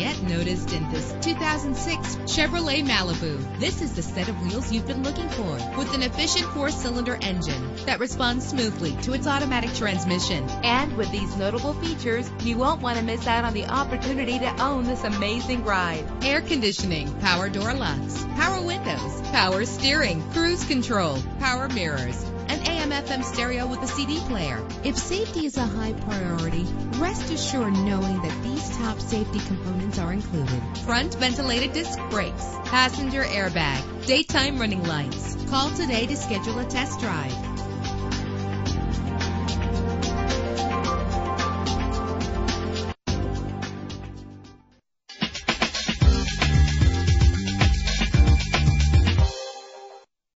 noticed in this 2006 Chevrolet Malibu. This is the set of wheels you've been looking for with an efficient four-cylinder engine that responds smoothly to its automatic transmission. And with these notable features, you won't want to miss out on the opportunity to own this amazing ride. Air conditioning, power door locks, power windows, power steering, cruise control, power mirrors, AM FM stereo with a CD player. If safety is a high priority, rest assured knowing that these top safety components are included. Front ventilated disc brakes, passenger airbag, daytime running lights. Call today to schedule a test drive.